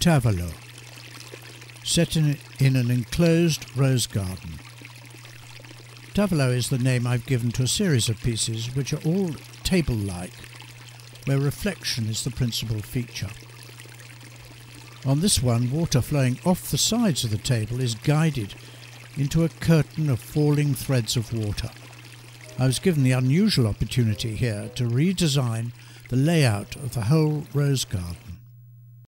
Tavoleau, set in, in an enclosed rose garden. Tavola is the name I've given to a series of pieces which are all table-like, where reflection is the principal feature. On this one, water flowing off the sides of the table is guided into a curtain of falling threads of water. I was given the unusual opportunity here to redesign the layout of the whole rose garden.